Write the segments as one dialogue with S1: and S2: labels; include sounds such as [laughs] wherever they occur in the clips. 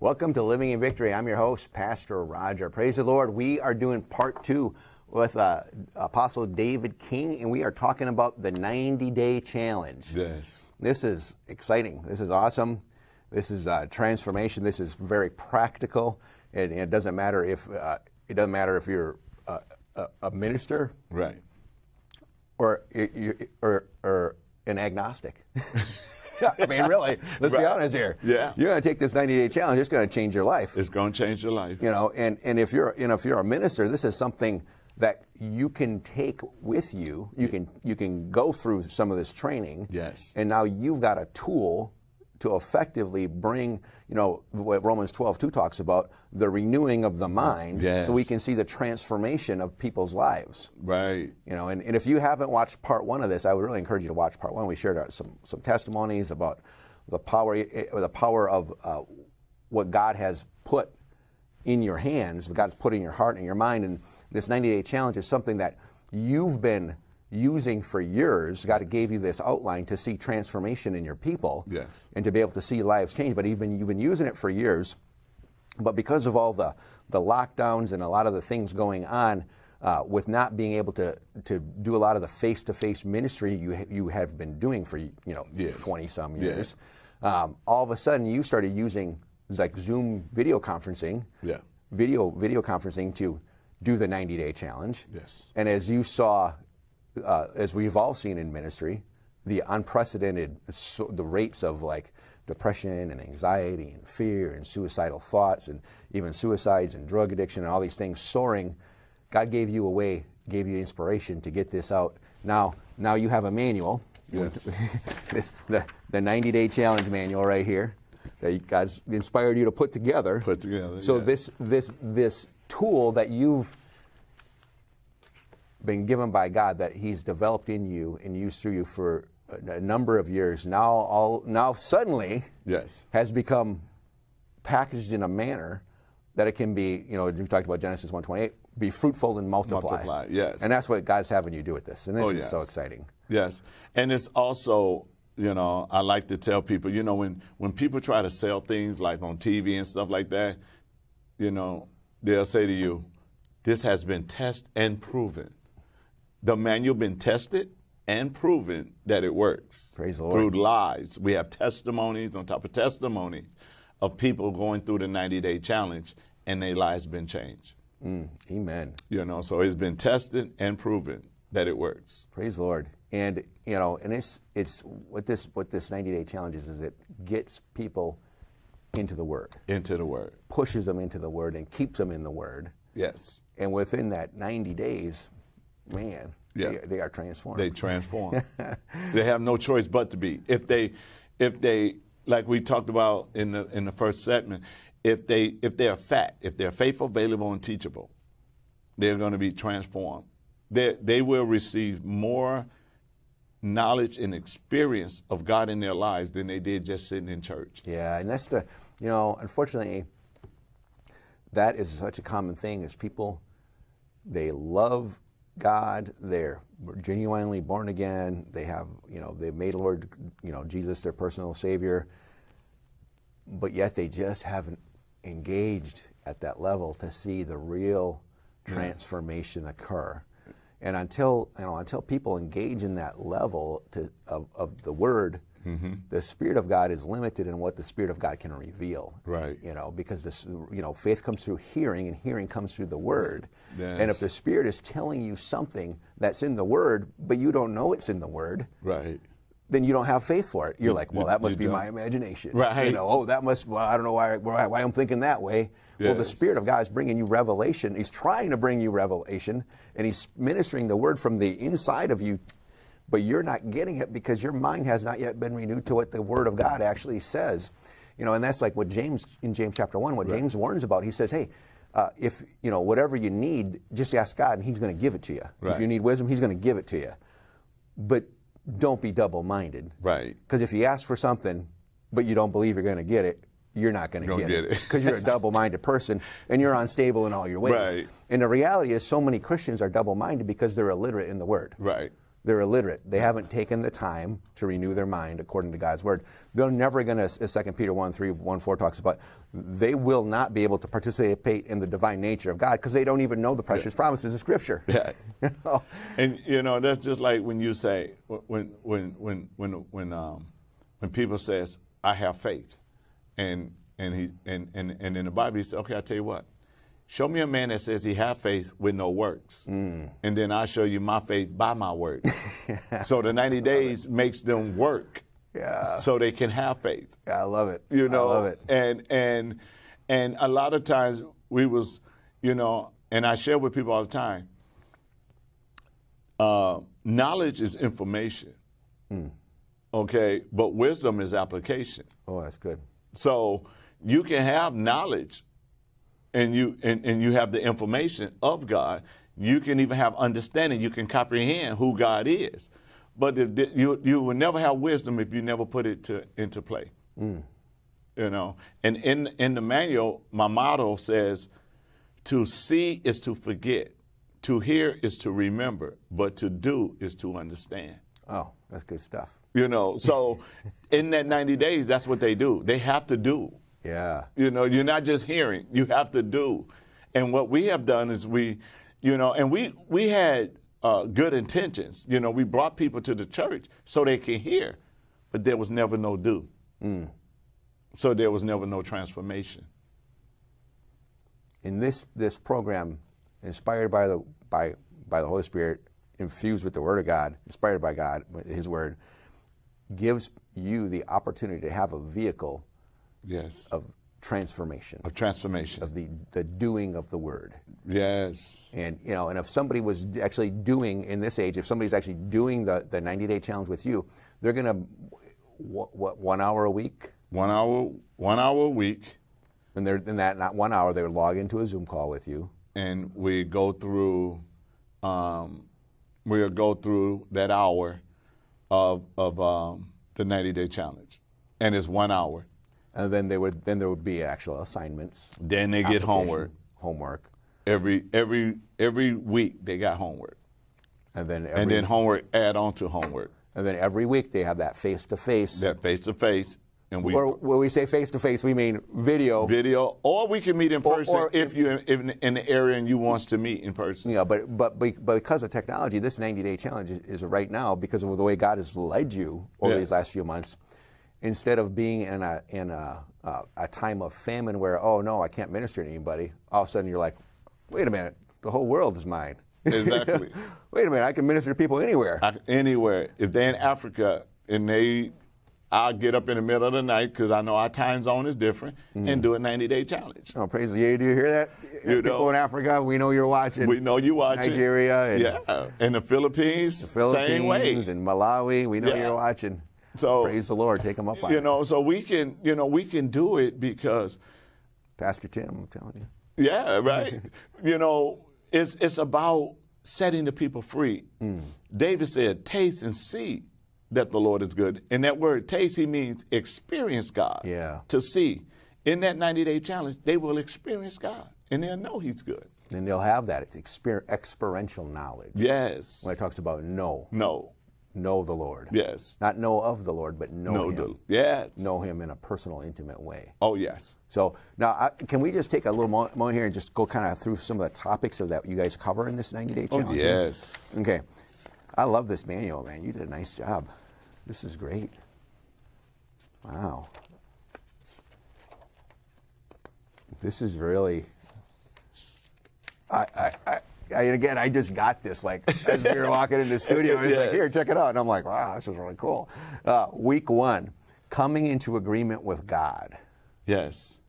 S1: Welcome to Living in Victory. I'm your host, Pastor Roger. Praise the Lord. We are doing part two with uh, Apostle David King, and we are talking about the 90 day challenge.
S2: Yes.
S1: This is exciting. This is awesome. This is uh, transformation. This is very practical. And, and it doesn't matter if uh, it doesn't matter if you're a, a, a minister
S2: Right.
S1: or you or, or an agnostic. [laughs] [laughs] I mean, really, let's be honest here.
S2: Yeah.
S1: You're going to take this 90 day challenge. It's going to change your life.
S2: It's going to change your life.
S1: you know, and, and if you're you know if you're a minister, this is something that you can take with you. You can you can go through some of this training.
S2: Yes.
S1: And now you've got a tool to effectively bring, you know, what Romans 12, 2 talks about, the renewing of the mind.
S2: Yes.
S1: So we can see the transformation of people's lives.
S2: Right.
S1: You know, and, and if you haven't watched part one of this, I would really encourage you to watch part one. We shared our, some some testimonies about the power eh, the power of uh, what God has put in your hands, what God's put in your heart and your mind. And this 90 day challenge is something that you've been using for years. God gave you this outline to see transformation in your people,
S2: Yes.
S1: and to be able to see lives change. But even you've been using it for years. But because of all the, the lockdowns and a lot of the things going on, uh, with not being able to, to do a lot of the face-to-face ministry you, ha- you have been doing for you know
S2: Yes.
S1: 20 some
S2: Yeah.
S1: years, um, all of a sudden you started using like Zoom video conferencing,
S2: Yeah.
S1: video video conferencing to do the 90-day challenge.
S2: Yes.
S1: And as you saw, uh, as we've all seen in ministry, the unprecedented so, the rates of like depression and anxiety and fear and suicidal thoughts and even suicides and drug addiction and all these things soaring. God gave you a way, gave you inspiration to get this out. Now, now you have a manual.
S2: Yes. [laughs]
S1: this the the 90 day challenge manual right here that God's inspired you to put together.
S2: Put together,
S1: So this this this tool that you've been given by God that He's developed in you and used through you for a, number of years now all now suddenly
S2: Yes.
S1: has become packaged in a manner that it can be you know we talked about Genesis 128 be fruitful and multiply.
S2: Multiply, yes.
S1: And that's what God's having you do with this. And this
S2: Oh,
S1: is so exciting.
S2: Yes. And it's also, you know, I like to tell people, you know, when, when people try to sell things like on TV and stuff like that, you know, they'll say to you, this has been tested and proven. The manual been tested and proven that it works.
S1: Praise the Lord.
S2: Through lives. We have testimonies on top of testimony of people going through the 90 day challenge and their lives been changed.
S1: Mm, amen.
S2: You know, so it's been tested and proven that it works.
S1: Praise the Lord. And you know, and it's it's what this what this 90 day challenge is is it gets people into the word,
S2: Into the word.
S1: pushes them into the word and keeps them in the word.
S2: Yes.
S1: And within that 90 days, man,
S2: Yeah.
S1: they, they are transformed.
S2: They transform. [laughs] they have no choice but to be. If they if they like we talked about in the in the first segment, if they if they are fat, if they're faithful, available, and teachable, they're going to be transformed. They they will receive more knowledge and experience of God in their lives than they did just sitting in church.
S1: Yeah, and that's the, you know, unfortunately, that is such a common thing is people, they love God, they're genuinely born again, they have, you know, they've made Lord, you know, Jesus their personal Savior, but yet they just haven't engaged at that level to see the real mm. transformation occur. And until you know, until people engage in that level to, of, of the Word, the Spirit of God is limited in what the Spirit of God can reveal.
S2: Right.
S1: You know, because this, you know, faith comes through hearing, and hearing comes through the Word. And if the Spirit is telling you something that's in the Word, but you don't know it's in the Word,
S2: Right.
S1: then you don't have faith for it. You're like, well,
S2: you-
S1: that must be
S2: don't.
S1: my imagination.
S2: Right.
S1: You know, oh, that must. Well, I don't know why why, why I'm thinking that way. Well, the Spirit of God is bringing you revelation. He's trying to bring you revelation, and He's ministering the Word from the inside of you, but you're not getting it because your mind has not yet been renewed to what the Word of God actually says. You know, and that's like what James in James chapter one, what James warns about. He says, hey. Uh, if you know whatever you need, just ask God, and He's going to give it to you. If you need wisdom, He's going to give it to you. But don't be double-minded.
S2: Right.
S1: Because if you ask for something, but you don't believe you're going to get it, you're not going to get,
S2: get
S1: it
S2: it.
S1: because you're a double-minded person and you're unstable in all your ways.
S2: Right.
S1: And the reality is, so many Christians are double-minded because they're illiterate in the Word.
S2: Right.
S1: They're illiterate. They haven't taken the time to renew their mind according to God's word. They're never going to, as 2 Peter 1 3, 1 4 talks about, they will not be able to participate in the divine nature of God because they don't even know the precious promises of Scripture.
S2: Yeah. [laughs]
S1: You know?
S2: And you know that's just like when you say when when when when when um, when people says I have faith, and and he and and and in the Bible he said okay I tell you what, show me a man that says he have faith with no works, and then I show you my faith by my works. [laughs] so the ninety days makes them work,
S1: Yeah.
S2: so they can have faith
S1: Yeah, I love it.
S2: you know
S1: I love it.
S2: and and and a lot of times we was you know and i share with people all the time uh, knowledge is information
S1: Hmm.
S2: okay but wisdom is application
S1: Oh, that's good.
S2: so you can have knowledge and you and, and you have the information of god you can even have understanding you can comprehend who god is. But if you you will never have wisdom if you never put it to into play. Mm. You know? And in in the manual my motto says to see is to forget to hear is to remember but to do is to understand.
S1: Oh, that's good stuff.
S2: you know? So in that 90 days that's what they do. They have to do
S1: Yeah.
S2: you know you're not just hearing you have to do. And what we have done is we you know and we we had uh, good intentions. You know we brought people to the church so they can hear but there was never no do. So there was never no transformation.
S1: In this this program, inspired by the by by the Holy Spirit, infused with the Word of God, inspired by God, His Word, gives you the opportunity to have a vehicle
S2: yes.
S1: Of transformation,
S2: of transformation.
S1: Of the the doing of the Word.
S2: yes.
S1: And you know, and if somebody was actually doing in this age, if somebody's actually doing the the 90 day challenge with you, they're gonna what, what one hour a week,
S2: one hour one hour a week.
S1: And they're in that not one hour they would log into a Zoom call with you.
S2: and we go through um, we'll go through that hour of of um, the 90 day challenge. And it's one hour
S1: And then they would then there would be actual assignments.
S2: then they get homework
S1: Homework.
S2: every every every week they got homework
S1: And then every,
S2: and then homework add on to homework
S1: and then every week they have that face to face.
S2: that face to face and we
S1: Or when we say face to face, we mean video.
S2: video or we can meet in person
S1: or
S2: if you're in, in the area and you wants to meet in person
S1: You know, but but but because of technology, this 90 day challenge is, is right now because of the way God has led you over these last few months. Instead of being in a in a, a a time of famine where oh no I can't minister to anybody, all of a sudden you're like, wait a minute, the whole world is mine. [laughs]
S2: Exactly.
S1: wait a minute, I can minister to people anywhere.
S2: I- anywhere. If they're in Africa and they, I'll get up in the middle of the night because I know our time zone is different and mm-hmm. do a 90 day challenge.
S1: oh, praise the you. Do you hear that?
S2: You
S1: people
S2: know.
S1: in Africa, we know you're watching.
S2: We know you're watching.
S1: Nigeria and
S2: Yeah. And the Philippines, the
S1: Philippines
S2: same way.
S1: and Malawi. We know
S2: Yeah.
S1: you're watching.
S2: So-
S1: praise the Lord. Take them up on
S2: You
S1: it.
S2: know, so we can, you know, we can do it because,
S1: Pastor Tim, I'm telling you.
S2: yeah, [laughs] right. you know, it's it's about setting the people free.
S1: Hmm.
S2: David said, "Taste and see that the Lord is good." And that word "taste" he means experience God.
S1: Yeah.
S2: To see. In that 90-day challenge, they will experience God, and they'll know He's good.
S1: And they'll have that exper- experiential knowledge.
S2: Yes.
S1: When it talks about know,
S2: No.
S1: Know the Lord.
S2: Yes.
S1: Not know of the Lord, but know
S2: No.
S1: Him.
S2: The, yes.
S1: Know Him in a personal, intimate way.
S2: Oh yes.
S1: So now, I, can we just take a little moment here and just go kind of through some of the topics of that you guys cover in this 90-day
S2: Oh
S1: challenge?
S2: yes.
S1: Okay. I love this manual, man. You did a nice job. This is great. Wow. This is really. I, I, I, again, I just got this like as we were [laughs] walking into the studio. I was like, "Here, check it out," and I'm like, "Wow, this is really cool." Uh, week one, coming into agreement with God.
S2: Yes.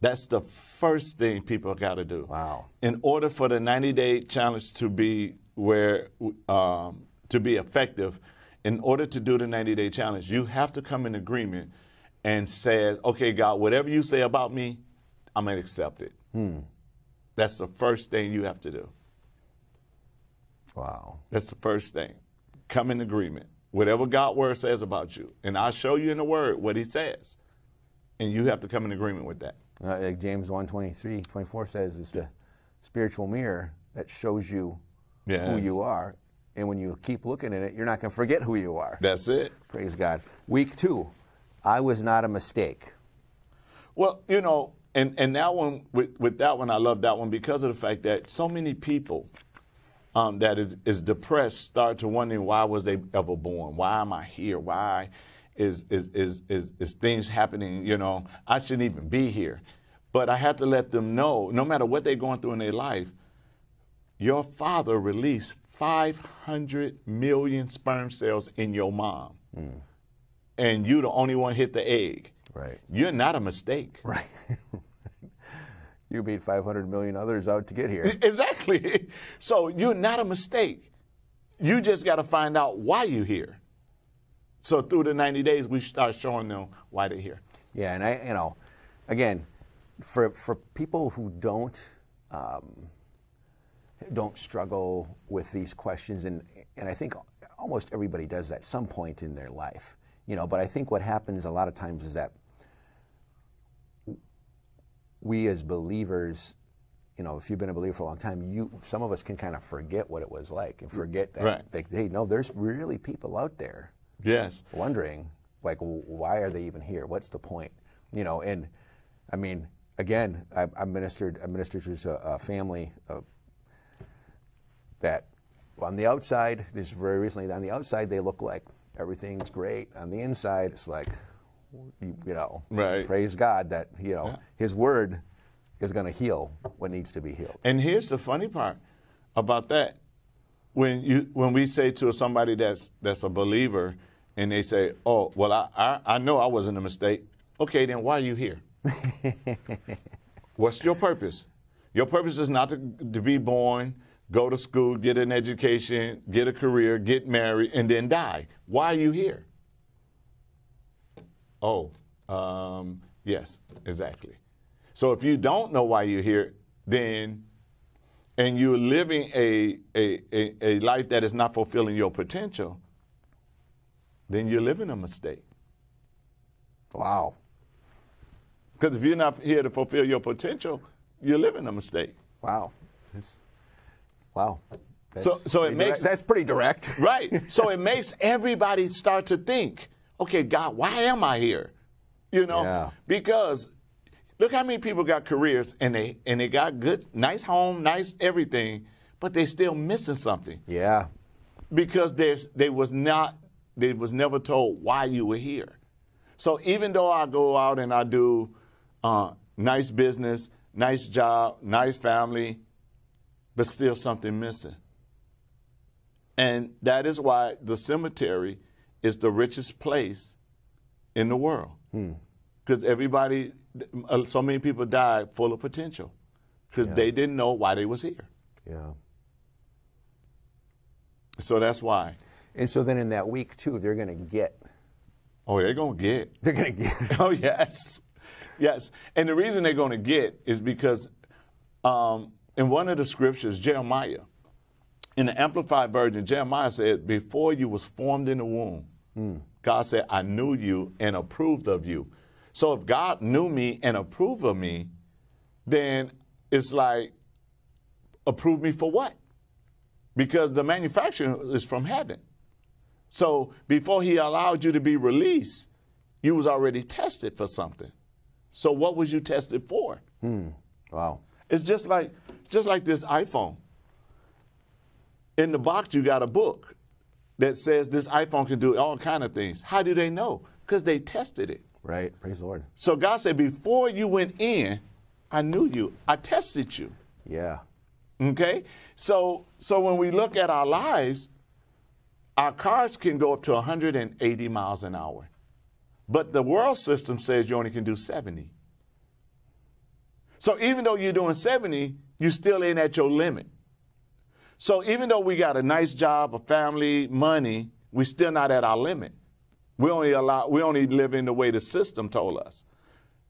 S2: That's the first thing people got to do.
S1: Wow.
S2: In order for the 90-day challenge to be where um, to be effective, in order to do the 90-day challenge, you have to come in agreement and say, "Okay, God, whatever you say about me, I'm gonna accept it." That's the first thing you have to do.
S1: Wow.
S2: That's the first thing. Come in agreement. Whatever God word says about you, and I'll show you in the word what He says, and you have to come in agreement with that.
S1: Uh, like James 1, 23, 24 says, it's the spiritual mirror that shows you who you are. and when you keep looking at it, you're not going to forget who you are.
S2: That's it.
S1: Praise God. Week two, I was not a mistake.
S2: Well, you know, and, and that one, with, with that one, I love that one because of the fact that so many people um, that is, is depressed start to wondering why was they ever born? Why am I here? Why is, is, is, is, is things happening? You know, I shouldn't even be here. But I have to let them know, no matter what they're going through in their life, your father released 500 million sperm cells in your mom. And you the only one hit the egg.
S1: Right.
S2: You're not a mistake.
S1: Right. [laughs] you beat 500 million others out to get here. [laughs]
S2: Exactly. So you're not a mistake. You just got to find out why you're here. So through the 90 days, we start showing them why they're here.
S1: Yeah, and I, you know, again, for for people who don't um, don't struggle with these questions, and and I think almost everybody does at some point in their life, you know. But I think what happens a lot of times is that we as believers, you know, if you've been a believer for a long time, you some of us can kind of forget what it was like and forget that,
S2: Right.
S1: like, hey, no, there's really people out there
S2: Yes.
S1: wondering like why are they even here what's the point you know and i mean again i, I ministered i ministered to a, a family uh, that on the outside this is very recently on the outside they look like everything's great on the inside it's like you, you know
S2: Right.
S1: praise god that you know
S2: Yeah.
S1: his word is going to heal what needs to be healed
S2: And here's the funny part about that. When you when we say to somebody that's that's a believer and they say, "Oh, well, I I, I know I wasn't a mistake." Okay, then why are you here? [laughs] What's your purpose? Your purpose is not to, to be born, go to school, get an education, get a career, get married, and then die. Why are you here? Oh, um, yes, exactly. So if you don't know why you're here, then and you're living a, a, a, a life that is not fulfilling your potential, then you're living a mistake.
S1: wow
S2: Because if you're not here to fulfill your potential, you're living a mistake.
S1: wow It's- wow
S2: So- so it makes-
S1: direct- that's pretty direct
S2: Right. so [laughs] it makes everybody start to think, okay, God, why am I here? You know?
S1: Yeah.
S2: Because look how many people got careers and they and they got good, nice home, nice everything, but they still missing something.
S1: yeah
S2: because there's they was not they was never told why you were here. So even though I go out and I do uh, nice business, nice job, nice family, but still something missing. And that is why the cemetery is the richest place in the world. Because everybody, uh, so many people died full of potential because they didn't know why they was here.
S1: yeah
S2: So that's why.
S1: And so then in that week too, they're going to get,
S2: Oh, they're gonna get.
S1: they're going to get, [laughs]
S2: Oh yes, yes. And the reason they're going to get is because um, in one of the scriptures, Jeremiah, in the Amplified Version, Jeremiah said, "Before you was formed in the womb, God said, I knew you and approved of you." So if God knew me and approved of me, then it's like, approve me for what? Because the manufacturer is from heaven. So before he allowed you to be released, you was already tested for something. So what was you tested for? Hmm.
S1: wow.
S2: It's just like just like this iPhone. In the box you got a book that says this iPhone can do all kind of things. How do they know? Because they tested it.
S1: Right. Praise the Lord.
S2: So God said, before you went in, I knew you. I tested you.
S1: Yeah.
S2: Okay? So so when we look at our lives, our cars can go up to 180 miles an hour. But the world system says you only can do 70. So even though you're doing 70, you still ain't at your limit. So even though we got a nice job, a family, money, we're still not at our limit. We only allow we only live in the way the system told us.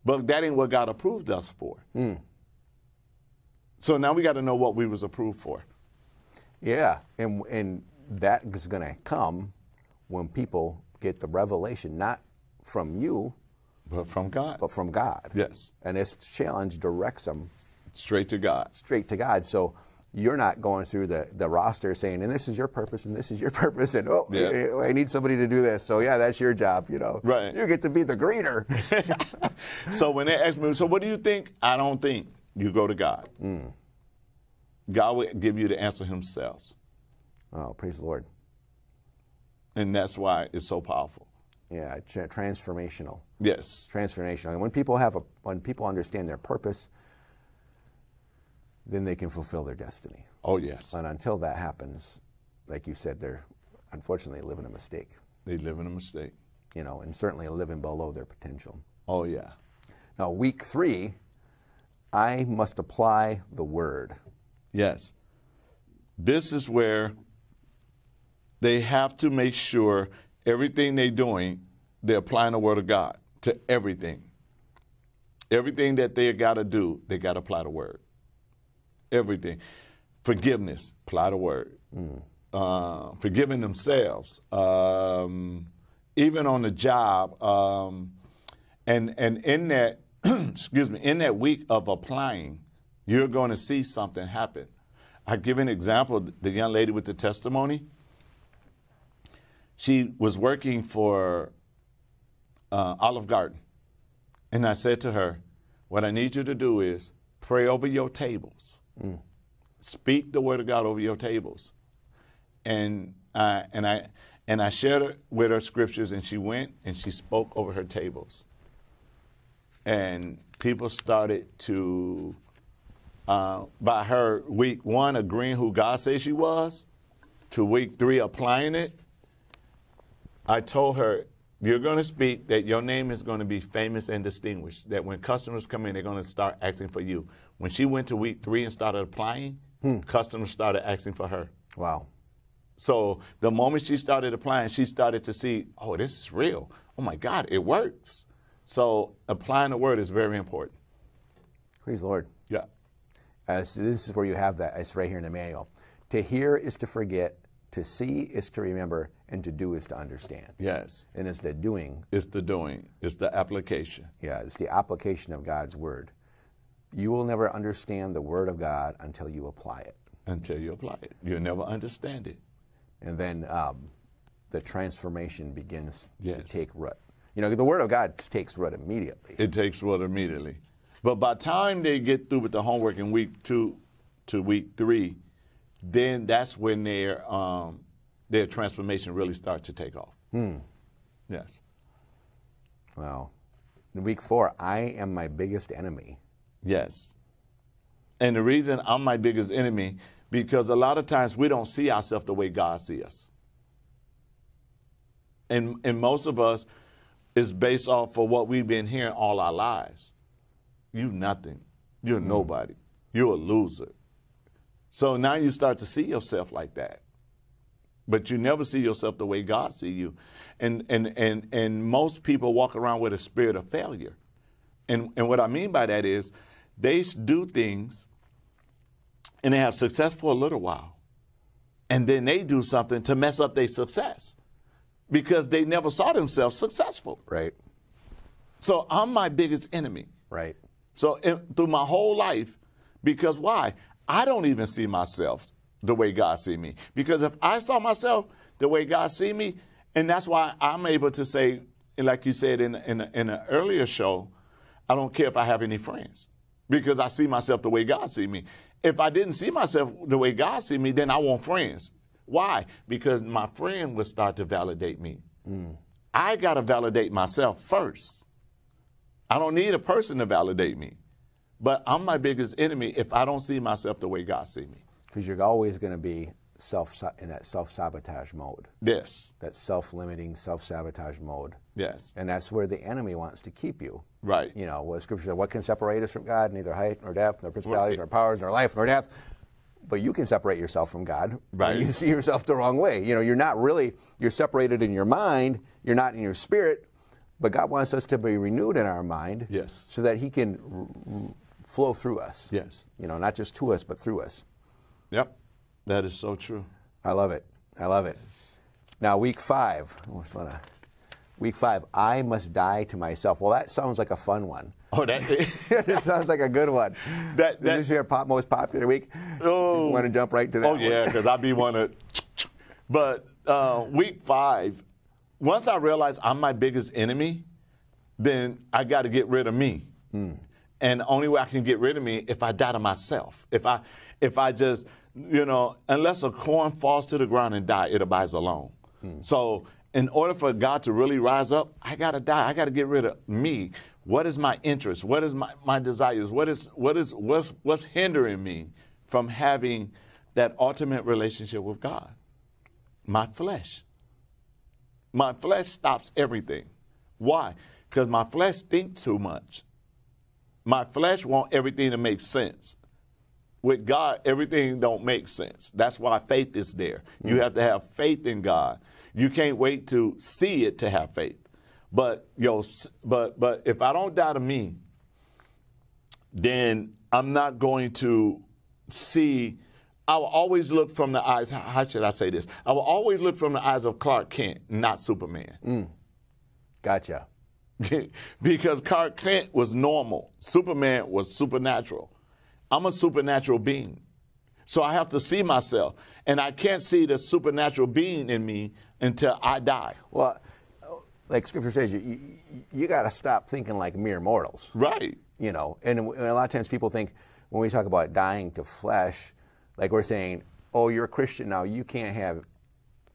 S2: But that ain't what God approved us for. Hmm. So now we got to know what we was approved for.
S1: Yeah. And, and that is going to come when people get the revelation, not from you,
S2: But from God.
S1: but from God.
S2: Yes.
S1: And this challenge directs them
S2: Straight to God.
S1: straight to God. So, you're not going through the, the roster saying, and this is your purpose, and this is your [laughs] purpose, and oh,
S2: Yeah.
S1: Eh, eh, I need somebody to do this. So yeah, that's your job. You know,
S2: Right.
S1: You get to be the greeter. [laughs]
S2: So when they ask me, so what do you think? I don't think. You go to God. Mm. God will give you the answer Himself,
S1: oh, praise the Lord.
S2: and that's why it's so powerful.
S1: Yeah, transformational.
S2: Yes.
S1: transformational. And when people have a, when people understand their purpose, then they can fulfill their destiny.
S2: Oh yes.
S1: And until that happens, like you said, they're unfortunately living a mistake,
S2: They live in a mistake.
S1: you know, and certainly living below their potential.
S2: Oh yeah.
S1: Now, week three, I must apply the word.
S2: Yes. This is where they have to make sure everything they're doing, they're applying the Word of God to everything. Everything that they got to do, they got to apply the Word. Everything. Forgiveness, apply the Word. Uh, forgiving themselves, um, even on the job, um, and and in that, [clears throat] excuse me, in that week of applying, you're going to see something happen. I give an example. The young lady with the testimony. She was working for uh, Olive Garden, and I said to her, "What I need you to do is pray over your tables, speak the word of God over your tables." And I and I and I shared it with her scriptures, and she went and she spoke over her tables and people started to, uh, by her week one agreeing who God says she was, to week three applying it. I told her, you're going to speak that your name is going to be famous and distinguished. That when customers come in, they're going to start asking for you. When she went to week three and started applying, customers started asking for her.
S1: Wow.
S2: So the moment she started applying, she started to see, oh, this is real. Oh my God, it works. So applying the word is very important.
S1: Praise the Lord.
S2: Yeah.
S1: Uh, so this is where you have that. It's right here in the manual. To hear is to forget, to see is to remember, and to do is to understand.
S2: Yes.
S1: And it's the doing,
S2: It's the doing. It's the application.
S1: yeah, it's the application of God's word. You will never understand the word of God until you apply it.
S2: Until you apply it. You'll never understand it.
S1: And then um, the transformation begins to take root. You know, the word of God takes root immediately.
S2: It takes root immediately. But by the time they get through with the homework in week two to week three, then that's when their um, their transformation really starts to take off. Hmm. Yes.
S1: Wow. In week four, I am my biggest enemy.
S2: Yes. And the reason I'm my biggest enemy, because a lot of times we don't see ourselves the way God sees us. And, and most of us is based off of what we've been hearing all our lives. You nothing. You're hmm. nobody. You're a loser. So now you start to see yourself like that. But you never see yourself the way God see you. And and and and most people walk around with a spirit of failure. And and what I mean by that is they do things and they have success for a little while. And then they do something to mess up their success because they never saw themselves successful.
S1: Right.
S2: So I'm my biggest enemy.
S1: Right.
S2: So in, through my whole life, because why? I don't even see myself the way God see me. Because if I saw myself the way God see me, and that's why I'm able to say, like you said in in, in an earlier show, I don't care if I have any friends, because I see myself the way God see me. If I didn't see myself the way God see me, then I want friends. Why? Because my friend would start to validate me. Mm. I got to validate myself first. I don't need a person to validate me. But I'm my biggest enemy if I don't see myself the way God see me.
S1: Because you're always going to be self in that self sabotage mode,
S2: Yes.
S1: that self limiting, self sabotage mode.
S2: Yes.
S1: And that's where the enemy wants to keep you.
S2: Right.
S1: You know, what Scripture says, what can separate us from God? Neither height nor depth, nor principalities, nor powers, nor life, nor death. But you can separate yourself from God.
S2: Right.
S1: You [laughs] see yourself the wrong way. You know, you're not really, you're separated in your mind, you're not in your spirit, but God wants us to be renewed in our mind
S2: Yes.
S1: so that He can flow through us.
S2: Yes.
S1: You know, not just to us, but through us.
S2: Yep. That is so true.
S1: I love it. I love it. Now, week five. I just wanna, week five. I must die to myself. Well, that sounds like a fun one.
S2: Oh, that. [laughs]
S1: it sounds like a good one.
S2: That- that-
S1: this is your pop, most popular week.
S2: Oh.
S1: You want to jump right to that?
S2: Oh
S1: one?
S2: yeah, because I'd be one to. [laughs] But uh, week five, once I realized I'm my biggest enemy, then I got to get rid of me. And the only way I can get rid of me if I die to myself. If I, if I just, you know, unless a corn falls to the ground and die, it abides alone. So in order for God to really rise up, I got to die. I got to get rid of me. What is my interest? What is my, my desires? What is what is what's what's hindering me from having that ultimate relationship with God? My flesh. My flesh stops everything. Why? Because my flesh thinks too much. My flesh want everything to make sense. With God, everything don't make sense. That's why faith is there. You mm. have to have faith in God. You can't wait to see it to have faith. But yo, but but if I don't die to me, then I'm not going to see. I will always look from the eyes. How how should I say this? I will always look from the eyes of Clark Kent, not Superman. Mm.
S1: Gotcha. [laughs]
S2: because Clark Kent was normal. Superman was supernatural. I'm a supernatural being. So I have to see myself. And I can't see the supernatural being in me until I die.
S1: Well, like Scripture says, you you, you got to stop thinking like mere mortals.
S2: Right.
S1: You know, and, and a lot of times people think when we talk about dying to flesh, like we're saying, "Oh, you're a Christian now. You can't have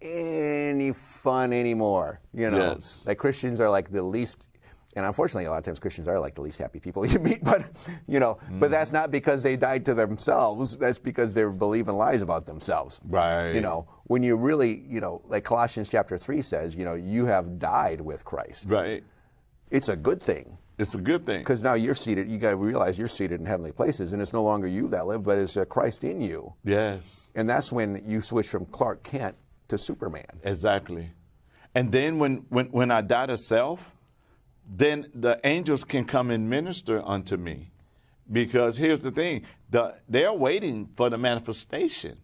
S1: any fun anymore." You know,
S2: Yes.
S1: like Christians are like the least. And unfortunately, a lot of times Christians are like the least happy people [laughs] you meet. But you know, but that's not because they died to themselves. That's because they're believing lies about themselves.
S2: Right.
S1: You know, when you really, you know, like Colossians chapter three says, you know, you have died with Christ.
S2: Right.
S1: It's a good thing
S2: It's a good thing.
S1: because now you're seated. You got to realize you're seated in heavenly places, and it's no longer you that live, but it's uh, Christ in you.
S2: Yes.
S1: And that's when you switch from Clark Kent to Superman.
S2: Exactly. And then when, when, when I die to self, then the angels can come and minister unto me. Because here's the thing the, they're waiting for the manifestation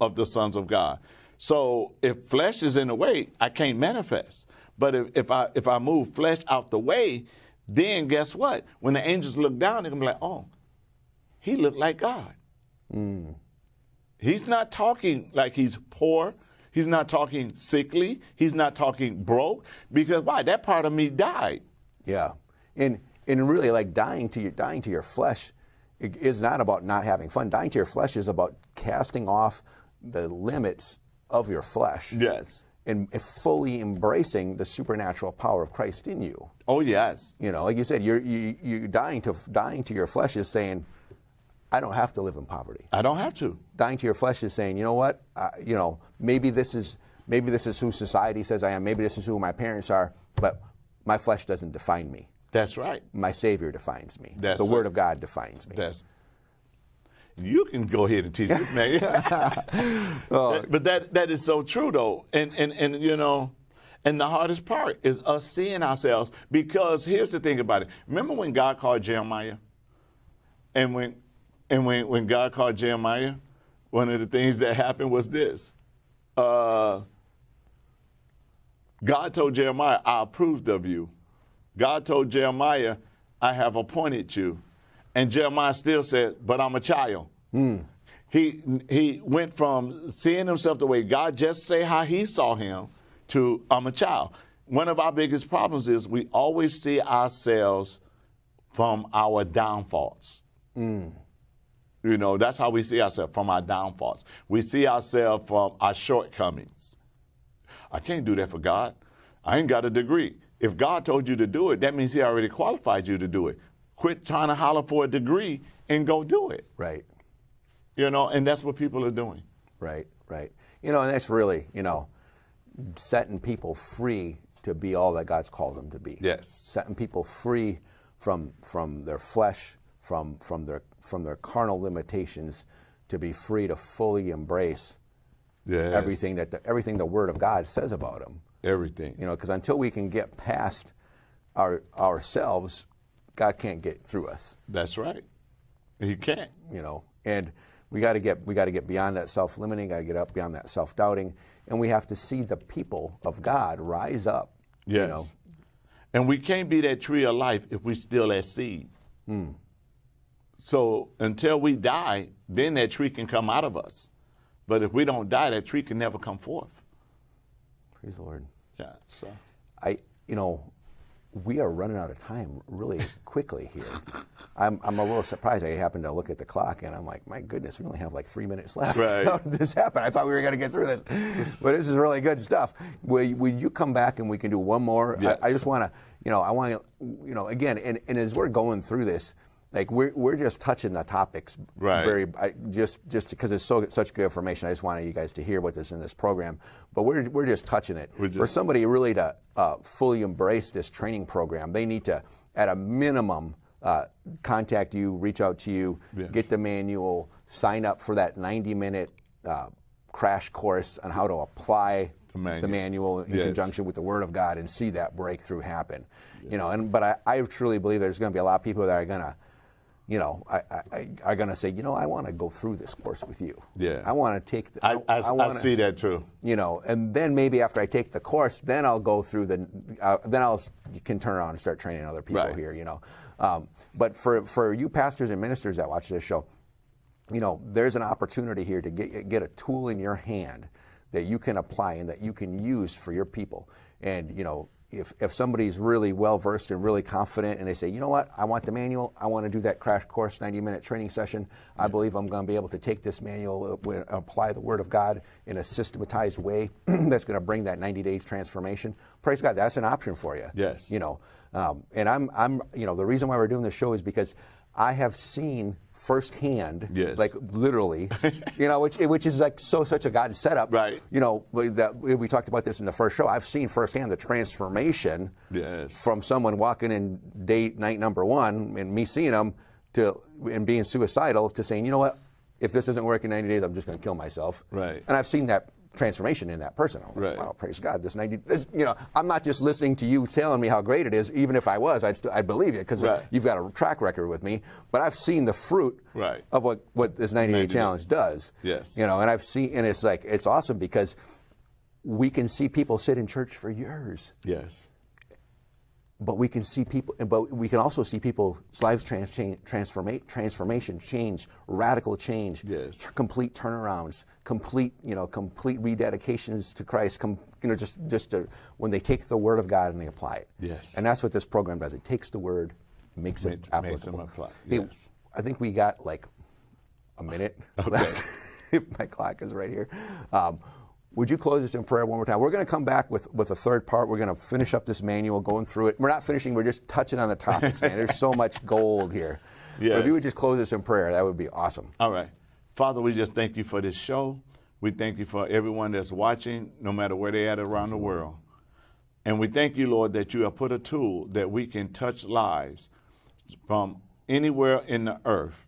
S2: of the sons of God. So if flesh is in the way, I can't manifest. But if, if I if I move flesh out the way, then guess what? When the angels look down, they're gonna be like, oh, he looked like God. Mm. He's not talking like he's poor. He's not talking sickly. He's not talking broke. Because why? That part of me died.
S1: Yeah, and and really, like dying to your dying to your flesh is not about not having fun. Dying to your flesh is about casting off the limits of your flesh
S2: Yes.
S1: and fully embracing the supernatural power of Christ in you.
S2: Oh yes.
S1: You know, like you said, you're you, you dying to dying to your flesh is saying, I don't have to live in poverty.
S2: I don't have to.
S1: dying to your flesh is saying, you know what, uh, you know, maybe this is maybe this is who society says I am. Maybe this is who my parents are, but my flesh doesn't define me.
S2: That's right.
S1: My Savior defines me.
S2: That's
S1: the
S2: it.
S1: Word of God defines me.
S2: That's. You can go ahead and teach this man. That- [laughs] [laughs] but that that is so true though, and and and you know, and the hardest part is us seeing ourselves because here's the thing about it. Remember when God called Jeremiah, and when and when when God called Jeremiah, one of the things that happened was this. Uh, God told Jeremiah, I approved of you. God told Jeremiah, I have appointed you. And Jeremiah still said, But I'm a child. He, he went from seeing himself the way God just say how he saw him to I'm a child. One of our biggest problems is we always see ourselves from our downfalls. You know, that's how we see ourselves from our downfalls. We see ourselves from our shortcomings. I can't do that for God. I ain't got a degree. If God told you to do it, that means He already qualified you to do it. Quit trying to holler for a degree and go do it.
S1: Right,
S2: You know, and that's what people are doing.
S1: right, right. You know, and that's really, you know, setting people free to be all that God's called them to be.
S2: Yes.
S1: Setting people free from from their flesh, from from their from their carnal limitations, to be free to fully embrace
S2: Yes.
S1: everything that the, everything the Word of God says about them.
S2: Everything.
S1: You know, because until we can get past our ourselves, God can't get through us.
S2: That's right. He can't.
S1: You know, and we got to get we got to get beyond that self-limiting. Got to get up beyond that self-doubting, and we have to see the people of God rise up. You
S2: Yes.
S1: know,
S2: And we can't be that tree of life if we still that seed. Hmm. So until we die, then that tree can come out of us. But if we don't die, that tree can never come forth.
S1: Praise the Lord.
S2: Yeah. So
S1: I, you know, we are running out of time really quickly here. I'm, I'm a little surprised. I happened to look at the clock and I'm like, my goodness, we only have like three minutes left.
S2: Right.
S1: How [laughs] did this happen? I thought we were going to get through this, but this is really good stuff. Will, will you come back and we can do one more?
S2: Yes.
S1: I, I just want to, you know, I want to, you know, again, and, and as we're going through this, like we're, we're just touching the topics
S2: Right.
S1: very I, just just because it's so such good information. I just wanted you guys to hear what is in this program, but we're we're just touching it.
S2: We're
S1: For somebody really to uh, fully embrace this training program, they need to, at a minimum, uh, contact you, reach out to you,
S2: Yes.
S1: get the manual, sign up for that 90-minute uh, crash course on how to apply
S2: The manual.
S1: the manual in
S2: Yes.
S1: conjunction with the Word of God and see that breakthrough happen. You know, and but I, I truly believe there's going to be a lot of people that are going to you know, I, I, I are going to say, you know, I want to go through this course with you.
S2: Yeah.
S1: I want to take. The,
S2: I, I, I,
S1: wanna-
S2: see that too.
S1: You know, and then maybe after I take the course, then I'll go through the. Uh, then I'll s- can turn around and start training other people
S2: Right.
S1: here. You know, um, but for for you pastors and ministers that watch this show, you know, there's an opportunity here to get get a tool in your hand that you can apply and that you can use for your people. And you know, if if somebody's really well versed and really confident, and they say, you know what, I want the manual, I want to do that crash course, 90 minute training session. I believe I'm going to be able to take this manual, uh, apply the Word of God in a systematized way [clears throat] that's going to bring that 90 days transformation. Praise God, that's an option for you.
S2: Yes.
S1: You know, um, and I'm I'm you know the reason why we're doing this show is because I have seen firsthand,
S2: Yes.
S1: like literally, [laughs] you know, which which is like so such a God setup.
S2: Right.
S1: You know, that we we talked about this in the first show. I've seen firsthand the transformation
S2: Yes.
S1: from someone walking in date night number one and me seeing them to and being suicidal to saying, you know what, if this doesn't work in 90 days, I'm just going to kill myself.
S2: Right.
S1: And I've seen that transformation in that person. Like,
S2: Right.
S1: Wow, praise God. This 90, this, you know, I'm not just listening to you telling me how great it is. Even if I was, I'd, still, I'd believe you because
S2: Right.
S1: you've got a track record with me. But I've seen the fruit
S2: Right.
S1: of what, what this 90 day challenge does.
S2: Yes.
S1: You know, and I've seen, and it's like, it's awesome because we can see people sit in church for years
S2: Yes.
S1: But we can see people, but we can also see people's lives trans, change, transforma- transformation, change, radical change,
S2: Yes.
S1: complete turnarounds, complete, you know, complete rededications to Christ. Com, you know, just just to, when they take the Word of God and they apply it.
S2: Yes.
S1: And that's what this program does. It takes the Word, makes it
S2: Makes- makes
S1: applicable.
S2: them apply, yes.
S1: I think we got like a minute left. [laughs] My clock is right here. Um, would you close this in prayer one more time? We're going to come back with, with a third part. We're going to finish up this manual, going through it. We're not finishing, we're just touching on the topics, man. There's so much [laughs] gold here. But if you would just close this in prayer, that would be awesome.
S2: All right. Father, we just thank you for this show. We thank you for everyone that's watching, no matter where they're at around the world. And we thank you, Lord, that you have put a tool that we can touch lives from anywhere in the earth,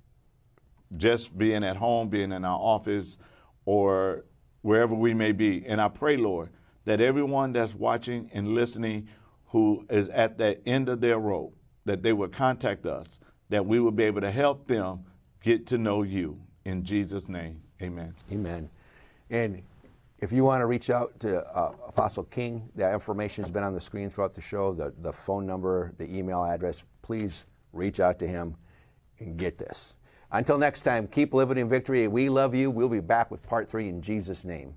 S2: just being at home, being in our office, or wherever we may be. And I pray, Lord, that everyone that's watching and listening who is at the end of their rope, that they would contact us, that we would be able to help them get to know you. In Jesus' name, amen.
S1: Amen. And if you want to reach out to uh, Apostle King, that information has been on the screen throughout the show the, the phone number, the email address. Please reach out to him and get this. Until next time, keep living in victory. We love you. We'll be back with part three in Jesus' name.